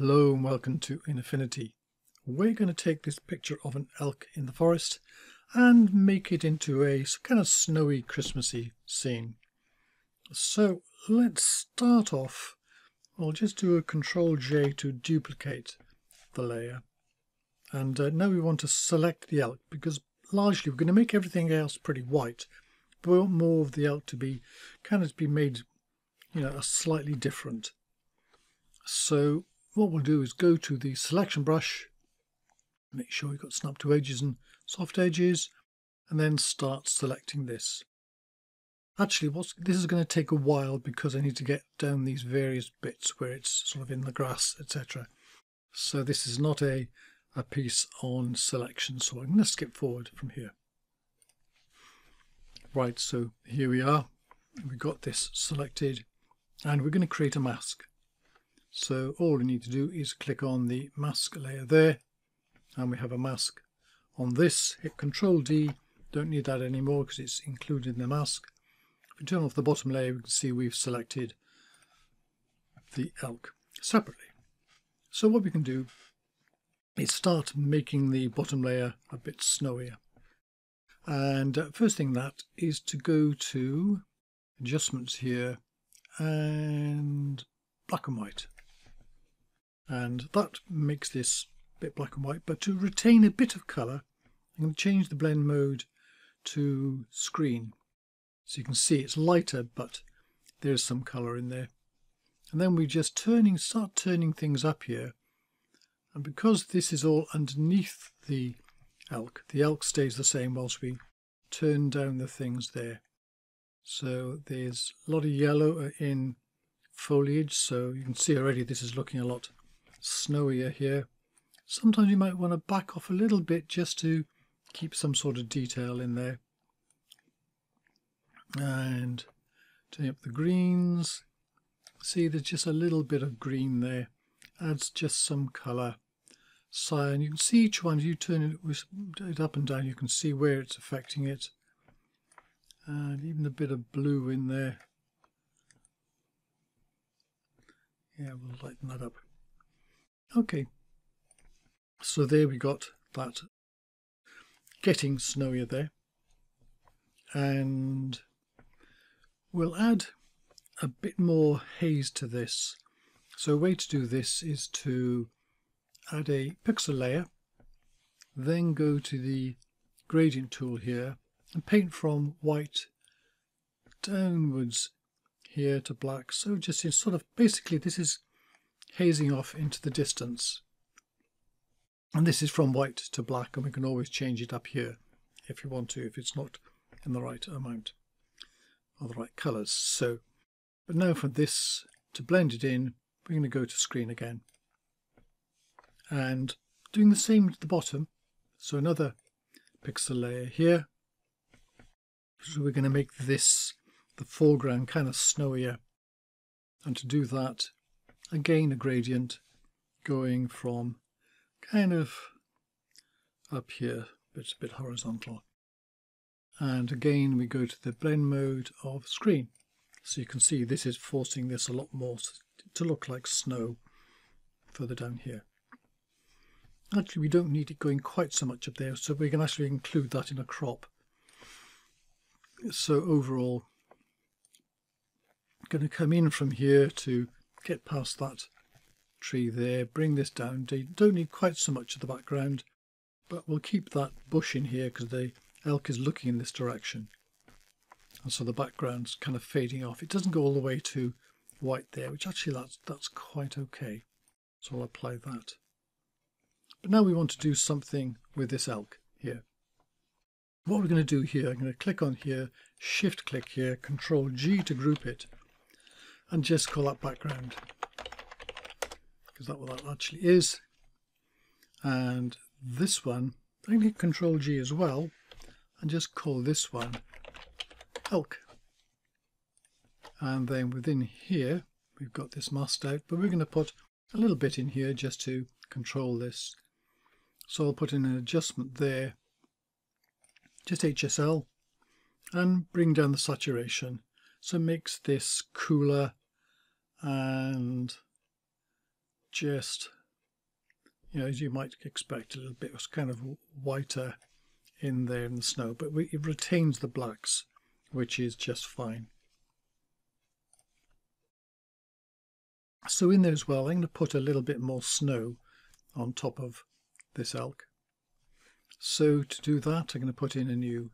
Hello and welcome to InAffinity. We're going to take this picture of an elk in the forest and make it into a kind of snowy Christmassy scene. So let's start off. I'll just do a Control J to duplicate the layer. And uh, now we want to select the elk because largely we're going to make everything else pretty white. But we want more of the elk to be kind of be made, you know, a slightly different. So what we'll do is go to the selection brush, make sure we've got snap to edges and soft edges, and then start selecting this. Actually, this is going to take a while because I need to get down these various bits where it's sort of in the grass, etc. So this is not a, a piece on selection, so I'm going to skip forward from here. Right, so here we are. We've got this selected and we're going to create a mask. So all we need to do is click on the mask layer there and we have a mask on this. Hit Control D, don't need that anymore because it's included in the mask. If we turn off the bottom layer we can see we've selected the elk separately. So what we can do is start making the bottom layer a bit snowier. And uh, first thing that is to go to adjustments here and black and white and that makes this a bit black and white. But to retain a bit of colour I'm going to change the blend mode to screen. So you can see it's lighter but there's some colour in there. And then we just turning start turning things up here. And because this is all underneath the elk the elk stays the same whilst we turn down the things there. So there's a lot of yellow in foliage so you can see already this is looking a lot snowier here. Sometimes you might want to back off a little bit just to keep some sort of detail in there. And turning up the greens. See there's just a little bit of green there. Adds just some colour. Cyan, you can see each one, you turn it up and down, you can see where it's affecting it. And even a bit of blue in there. Yeah, we'll lighten that up. Okay, so there we got that getting snowier there. And we'll add a bit more haze to this. So a way to do this is to add a pixel layer, then go to the gradient tool here and paint from white downwards here to black. So just in sort of basically this is hazing off into the distance. And this is from white to black and we can always change it up here if you want to, if it's not in the right amount or the right colours. So, but now for this to blend it in, we're going to go to screen again. And doing the same at the bottom, so another pixel layer here. So we're going to make this, the foreground, kind of snowier. And to do that, again a gradient going from kind of up here, but it's a bit horizontal. And again, we go to the blend mode of screen. So you can see this is forcing this a lot more to look like snow further down here. Actually, we don't need it going quite so much up there, so we can actually include that in a crop. So overall, going to come in from here to get past that tree there, bring this down. You don't need quite so much of the background, but we'll keep that bush in here because the elk is looking in this direction. And so the background's kind of fading off. It doesn't go all the way to white there, which actually that's, that's quite okay. So I'll apply that. But now we want to do something with this elk here. What we're going to do here, I'm going to click on here, shift click here, control G to group it and just call that background. Because that's what that actually is. And this one I can hit control G as well and just call this one elk. And then within here we've got this masked out but we're going to put a little bit in here just to control this. So I'll put in an adjustment there just HSL and bring down the saturation. So it makes this cooler and just, you know, as you might expect, a little bit was kind of whiter in there in the snow, but it retains the blacks, which is just fine. So in there as well, I'm going to put a little bit more snow on top of this elk. So to do that, I'm going to put in a new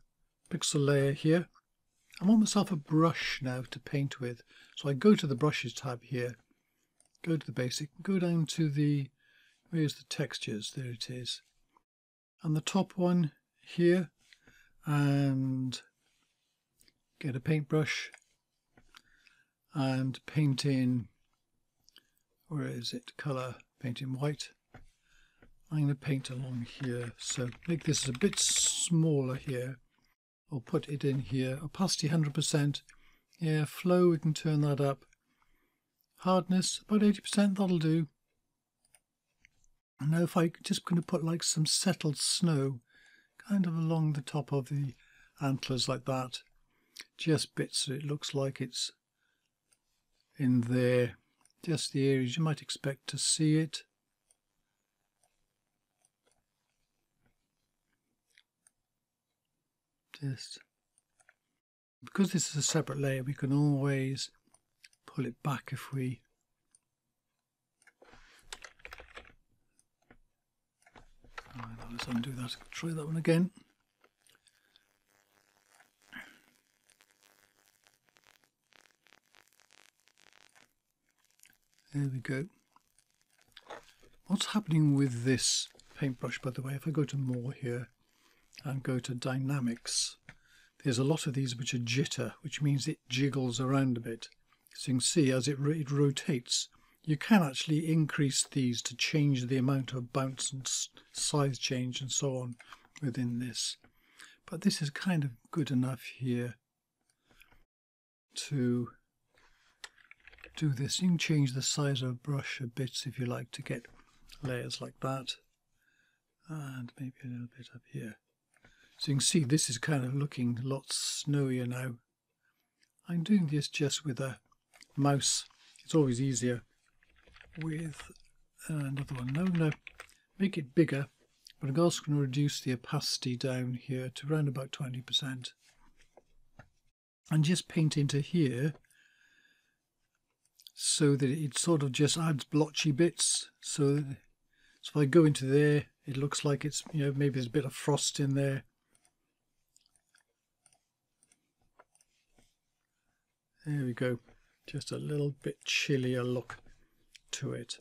pixel layer here. I want myself a brush now to paint with. So I go to the brushes tab here, go to the basic, go down to the, where's the textures? There it is. And the top one here, and get a paintbrush and paint in, where is it, colour, paint in white. I'm going to paint along here, so make this a bit smaller here. I'll put it in here. Opacity 100%. Yeah, flow, we can turn that up. Hardness, about 80%, that'll do. And now if I just going to put like some settled snow kind of along the top of the antlers like that. Just bits so it looks like it's in there. Just the areas you might expect to see it. Because this is a separate layer we can always pull it back if we let's undo that. Try that one again. There we go. What's happening with this paintbrush, by the way, if I go to more here and go to dynamics, there's a lot of these which are jitter, which means it jiggles around a bit. So you can see as it, it rotates, you can actually increase these to change the amount of bounce and size change and so on within this. But this is kind of good enough here to do this. You can change the size of brush a bit if you like to get layers like that. And maybe a little bit up here. So you can see this is kind of looking a lot snowier now. I'm doing this just with a mouse. It's always easier with another one. No, no, make it bigger, but I'm also going to reduce the opacity down here to around about 20%. And just paint into here so that it sort of just adds blotchy bits. So, so if I go into there, it looks like it's, you know, maybe there's a bit of frost in there. There we go. Just a little bit chillier look to it.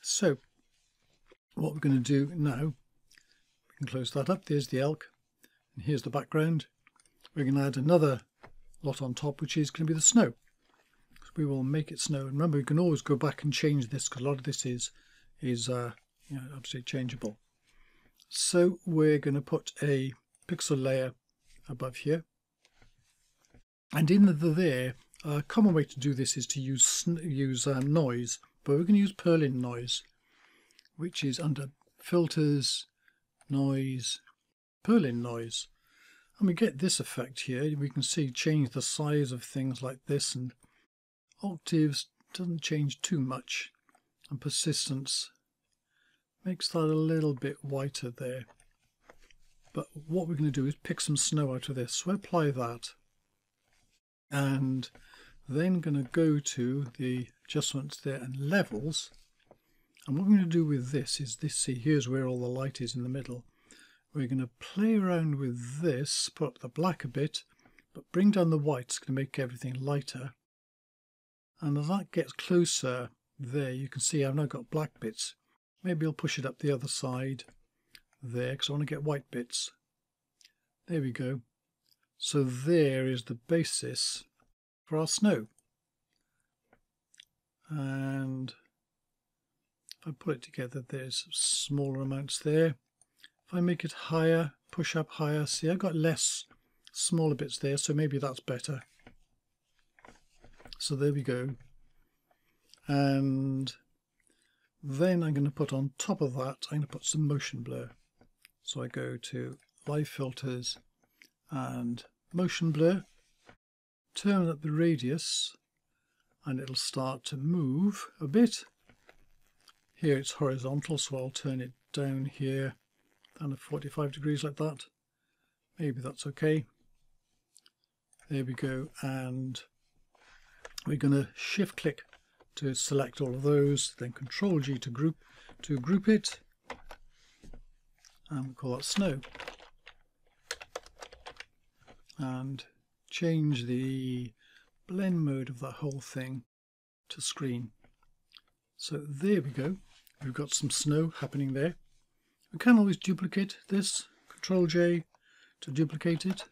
So what we're going to do now, we can close that up. There's the elk and here's the background. We're going to add another lot on top which is going to be the snow. So we will make it snow. And remember we can always go back and change this because a lot of this is is uh, you know, absolutely changeable. So we're going to put a pixel layer above here and in the there a common way to do this is to use use uh, noise, but we're going to use Perlin noise, which is under filters, noise, Perlin noise. And we get this effect here. We can see change the size of things like this and octaves doesn't change too much and persistence makes that a little bit whiter there. But what we're going to do is pick some snow out of this. So apply that and then going to go to the adjustments there and levels. And what I'm going to do with this is this see here's where all the light is in the middle. We're going to play around with this put up the black a bit but bring down the white it's going to make everything lighter. And as that gets closer there you can see I've now got black bits. Maybe I'll push it up the other side there because I want to get white bits. There we go so there is the basis for our snow. And if I put it together, there's smaller amounts there. If I make it higher, push up higher, see I've got less smaller bits there, so maybe that's better. So there we go. And then I'm going to put on top of that, I'm going to put some motion blur. So I go to live filters and motion blur turn up the radius and it'll start to move a bit. Here it's horizontal, so I'll turn it down here down to 45 degrees like that. Maybe that's okay. There we go, and we're going to shift click to select all of those, then Control G to group to group it, and we'll call that snow. And change the blend mode of that whole thing to screen. So there we go. We've got some snow happening there. We can always duplicate this. Control J to duplicate it.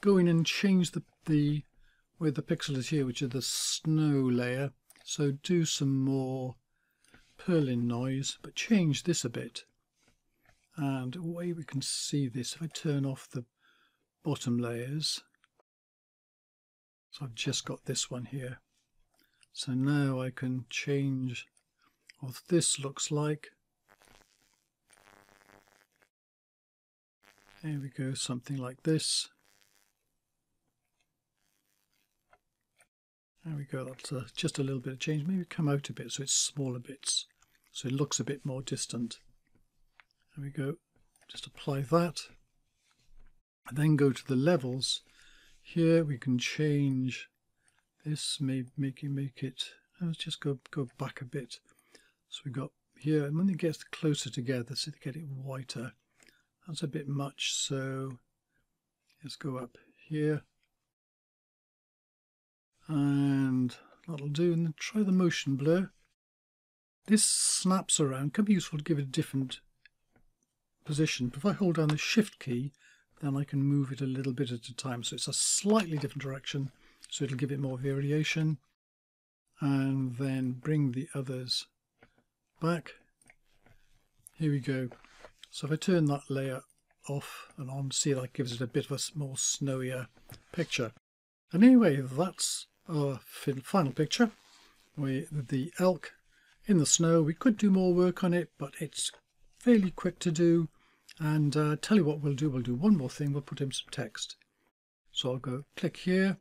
Go in and change the, the where the pixel is here, which is the snow layer. So do some more Perlin noise, but change this a bit. And the way we can see this, if I turn off the bottom layers, so I've just got this one here. So now I can change what this looks like. There we go, something like this. There we go, that's uh, just a little bit of change. Maybe come out a bit so it's smaller bits, so it looks a bit more distant. There we go, just apply that. And then go to the levels. Here we can change this, maybe make, make it, let's just go, go back a bit. So we've got here, and when it gets closer together, so they get it whiter, that's a bit much, so let's go up here and that'll do and then try the motion blur this snaps around can be useful to give it a different position. But if I hold down the shift key then I can move it a little bit at a time. So it's a slightly different direction. So it'll give it more variation. And then bring the others back. Here we go. So if I turn that layer off and on see that gives it a bit of a more snowier picture. And anyway that's our final picture with the elk in the snow. We could do more work on it, but it's fairly quick to do. And uh, tell you what we'll do, we'll do one more thing, we'll put in some text. So I'll go click here,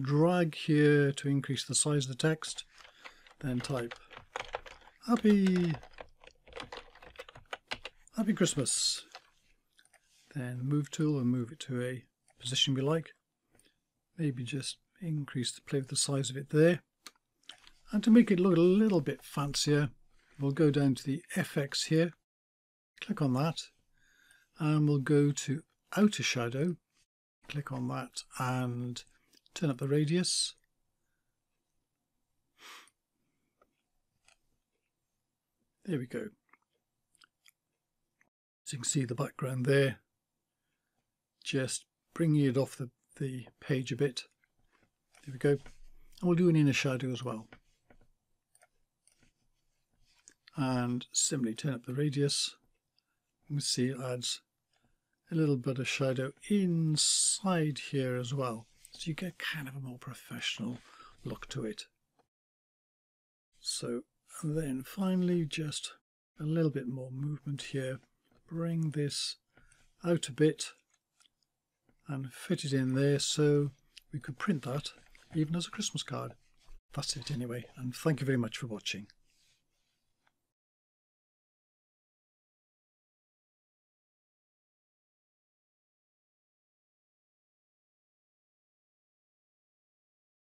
drag here to increase the size of the text, then type happy, happy Christmas. Then move tool and move it to a position we like. Maybe just increase the play with the size of it there. And to make it look a little bit fancier, we'll go down to the FX here, click on that, and we'll go to outer shadow, click on that and turn up the radius. There we go. So you can see the background there, just bringing it off the, the page a bit. There we go. And we'll do an inner shadow as well. And similarly turn up the radius. Can see it adds a little bit of shadow inside here as well. So you get kind of a more professional look to it. So and then finally just a little bit more movement here. Bring this out a bit and fit it in there so we could print that even as a Christmas card. That's it anyway, and thank you very much for watching.